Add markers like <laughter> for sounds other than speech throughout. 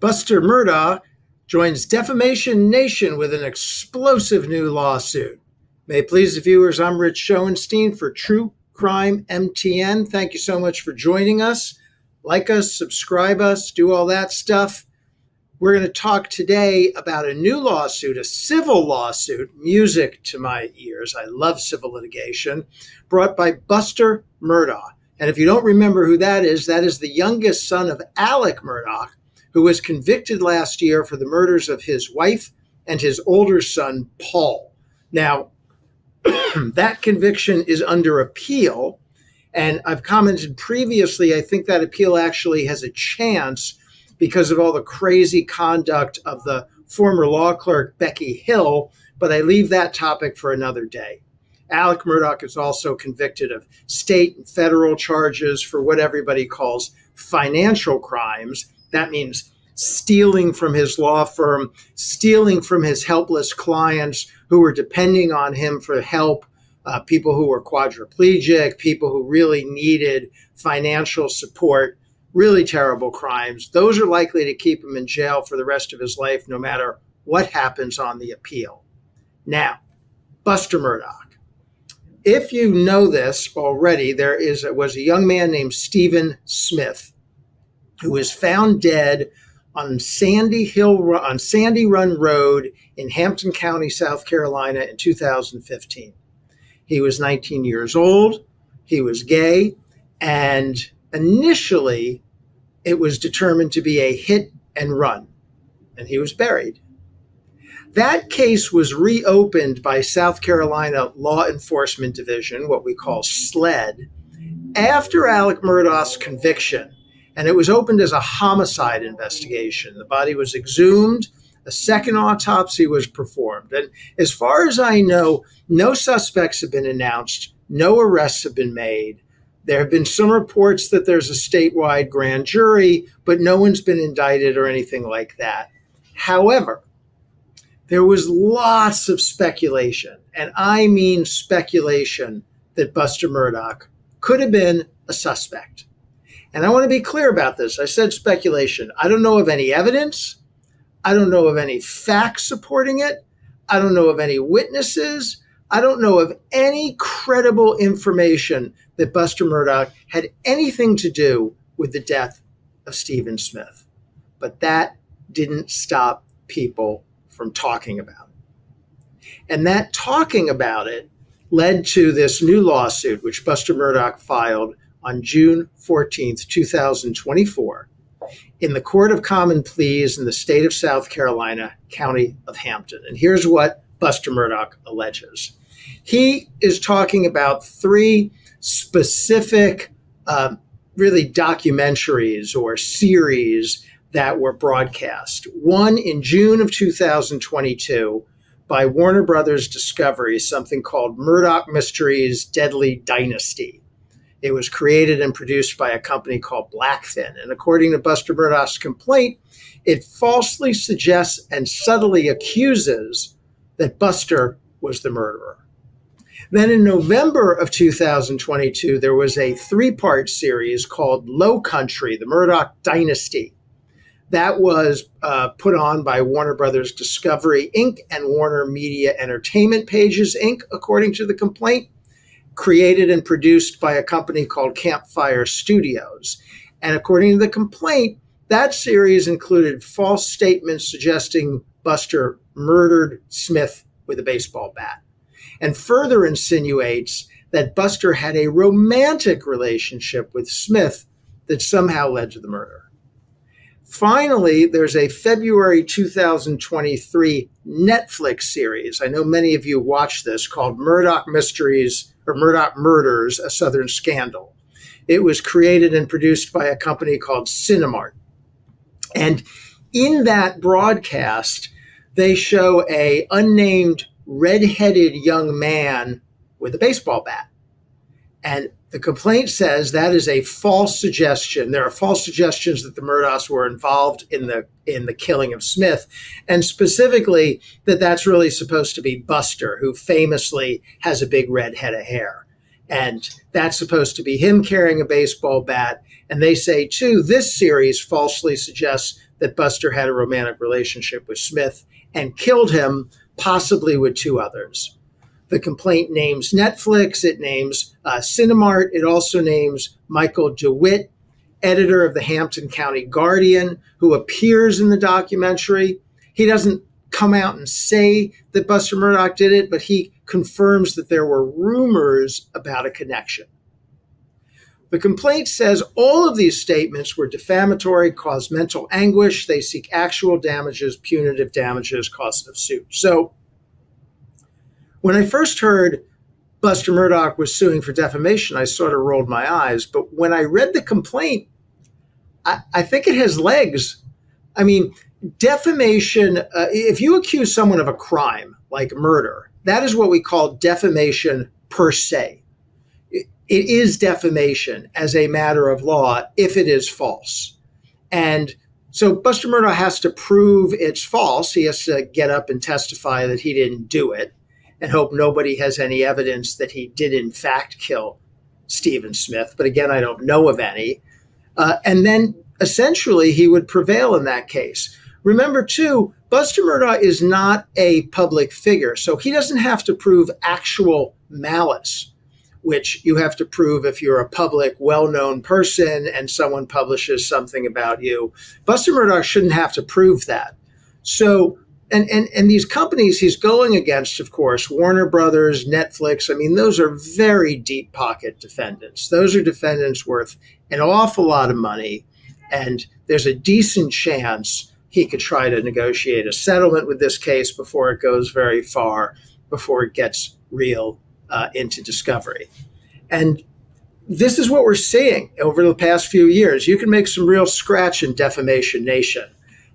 Buster Murdaugh joins Defamation Nation with an explosive new lawsuit. May it please the viewers, I'm Rich Schoenstein for True Crime MTN. Thank you so much for joining us. Like us, subscribe us, do all that stuff. We're going to talk today about a new lawsuit, a civil lawsuit, music to my ears. I love civil litigation, brought by Buster Murdaugh. And if you don't remember who that is, that is the youngest son of Alec Murdaugh, who was convicted last year for the murders of his wife and his older son, Paul. Now, <clears throat> that conviction is under appeal. And I've commented previously, I think that appeal actually has a chance because of all the crazy conduct of the former law clerk, Becky Hill, but I leave that topic for another day. Alec Murdaugh is also convicted of state and federal charges for what everybody calls financial crimes. That means stealing from his law firm, stealing from his helpless clients who were depending on him for help, uh, people who were quadriplegic, people who really needed financial support. Really terrible crimes. Those are likely to keep him in jail for the rest of his life, no matter what happens on the appeal. Now, Buster Murdaugh if you know this already, there is was a young man named Stephen Smith who was found dead on Sandy Hill on Sandy Run Road in Hampton County, South Carolina in 2015. He was 19 years old, he was gay, and initially it was determined to be a hit and run, and he was buried. That case was reopened by South Carolina Law Enforcement Division, what we call SLED, after Alec Murdaugh's conviction. And it was opened as a homicide investigation. The body was exhumed, a second autopsy was performed. And as far as I know, no suspects have been announced, no arrests have been made. There have been some reports that there's a statewide grand jury, but no one's been indicted or anything like that. However, there was lots of speculation, and I mean speculation, that Buster Murdaugh could have been a suspect. And I want to be clear about this. I said speculation. I don't know of any evidence. I don't know of any facts supporting it. I don't know of any witnesses. I don't know of any credible information that Buster Murdaugh had anything to do with the death of Stephen Smith. But that didn't stop people from talking about it. And that talking about it led to this new lawsuit, which Buster Murdaugh filed on June 14th, 2024, in the Court of Common Pleas in the state of South Carolina, county of Hampton. And here's what Buster Murdaugh alleges. He is talking about three specific, uh, really documentaries or series that were broadcast. One in June of 2022 by Warner Brothers Discovery, something called Murdaugh Mysteries Deadly Dynasty. It was created and produced by a company called Blackfin. And according to Buster Murdaugh's complaint, it falsely suggests and subtly accuses that Buster was the murderer. Then in November of 2022, there was a three part series called Low Country, the Murdaugh Dynasty. That was uh, put on by Warner Brothers Discovery Inc. and Warner Media Entertainment Pages Inc., according to the complaint, created and produced by a company called Campfire Studios. And according to the complaint, that series included false statements suggesting Buster murdered Smith with a baseball bat, and further insinuates that Buster had a romantic relationship with Smith that somehow led to the murder. Finally, there's a February 2023 Netflix series. I know many of you watched this called Murdaugh Mysteries or Murdaugh Murders, a Southern Scandal. It was created and produced by a company called Cinemart. And in that broadcast, they show a unnamed red-headed young man with a baseball bat. And the complaint says that is a false suggestion. There are false suggestions that the Murdaughs were involved in the in the killing of Smith, and specifically that that's really supposed to be Buster, who famously has a big red head of hair, and that's supposed to be him carrying a baseball bat. And they say too, this series falsely suggests that Buster had a romantic relationship with Smith and killed him, possibly with two others. The complaint names Netflix, it names uh, Cinemart, it also names Michael DeWitt, editor of the Hampton County Guardian, who appears in the documentary. He doesn't come out and say that Buster Murdaugh did it, but he confirms that there were rumors about a connection. The complaint says all of these statements were defamatory, caused mental anguish. They seek actual damages, punitive damages, cost of suit. So when I first heard Buster Murdaugh was suing for defamation, I sort of rolled my eyes. But when I read the complaint, I, I think it has legs. I mean, defamation, uh, if you accuse someone of a crime like murder, that is what we call defamation per se. It, it is defamation as a matter of law if it is false. And so Buster Murdaugh has to prove it's false. He has to get up and testify that he didn't do it and hope nobody has any evidence that he did, in fact, kill Stephen Smith. But again, I don't know of any. Uh, and then essentially he would prevail in that case. Remember, too, Buster Murdaugh is not a public figure, so he doesn't have to prove actual malice, which you have to prove if you're a public, well known person and someone publishes something about you. Buster Murdaugh shouldn't have to prove that. So, and, and, and these companies he's going against, of course, Warner Brothers, Netflix, I mean, those are very deep pocket defendants. Those are defendants worth an awful lot of money. And there's a decent chance he could try to negotiate a settlement with this case before it goes very far, before it gets real uh, into discovery. And this is what we're seeing over the past few years. You can make some real scratch in defamation nation.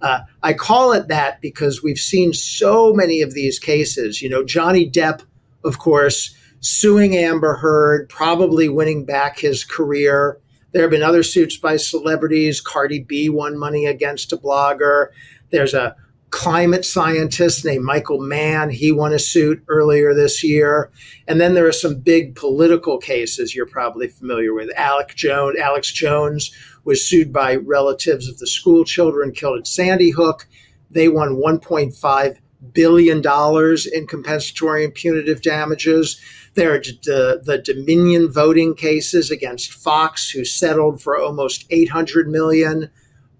Uh, I call it that because we've seen so many of these cases. You know, Johnny Depp, of course, suing Amber Heard, probably winning back his career. There have been other suits by celebrities. Cardi B won money against a blogger. There's a climate scientist named Michael Mann. He won a suit earlier this year. And then there are some big political cases you're probably familiar with. Alex Jones, Alex Jones was sued by relatives of the school children killed at Sandy Hook. They won 1.5 billion dollars in compensatory and punitive damages. There are the, the Dominion voting cases against Fox, who settled for almost 800 million.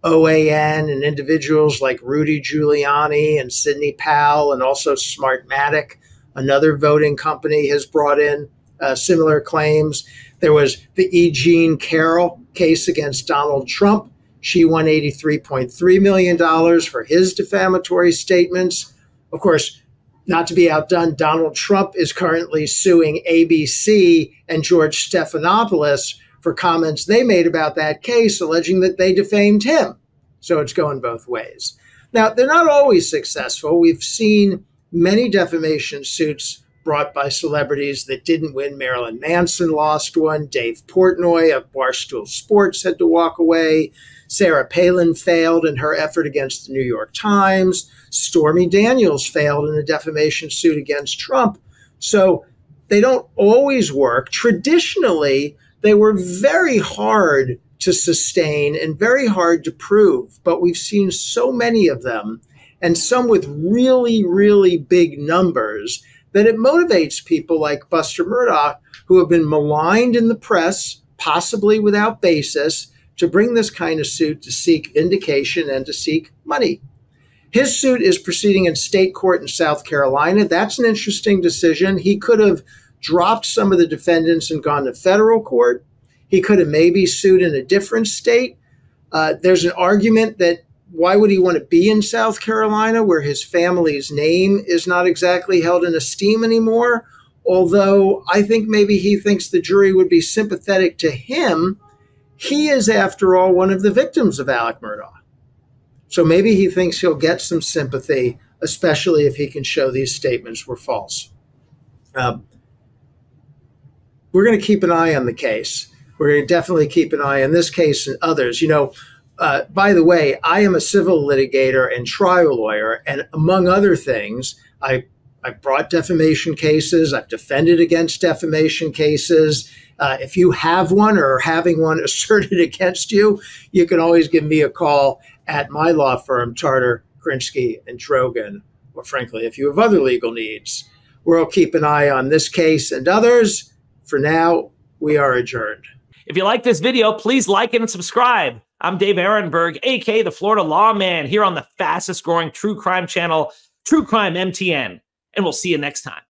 OAN and individuals like Rudy Giuliani and Sidney Powell, and also Smartmatic, another voting company, has brought in uh, similar claims. There was the E. Jean Carroll case against Donald Trump. She won $83.3 million for his defamatory statements. Of course, not to be outdone, Donald Trump is currently suing ABC and George Stephanopoulos for comments they made about that case, alleging that they defamed him. So it's going both ways. Now, they're not always successful. We've seen many defamation suits brought by celebrities that didn't win. Marilyn Manson lost one. Dave Portnoy of Barstool Sports had to walk away. Sarah Palin failed in her effort against the New York Times. Stormy Daniels failed in a defamation suit against Trump. So they don't always work. Traditionally, they were very hard to sustain and very hard to prove, but we've seen so many of them and some with really, really big numbers that it motivates people like Buster Murdaugh, who have been maligned in the press, possibly without basis, to bring this kind of suit to seek vindication and to seek money. His suit is proceeding in state court in South Carolina. That's an interesting decision. He could have dropped some of the defendants and gone to federal court. He could have maybe sued in a different state. Uh, there's an argument that why would he want to be in South Carolina where his family's name is not exactly held in esteem anymore? Although I think maybe he thinks the jury would be sympathetic to him. He is, after all, one of the victims of Alec Murdaugh. So maybe he thinks he'll get some sympathy, especially if he can show these statements were false. Um, we're going to keep an eye on the case. We're going to definitely keep an eye on this case and others. You know, uh, by the way, I am a civil litigator and trial lawyer, and among other things, I I've brought defamation cases. I've defended against defamation cases. Uh, if you have one or are having one <laughs> asserted against you, you can always give me a call at my law firm, Tarter, Krinsky, and Drogin, or frankly, if you have other legal needs. We'll keep an eye on this case and others. For now, we are adjourned. If you like this video, please like it and subscribe. I'm Dave Aronberg, aka the Florida Lawman, here on the fastest growing true crime channel, True Crime MTN. And we'll see you next time.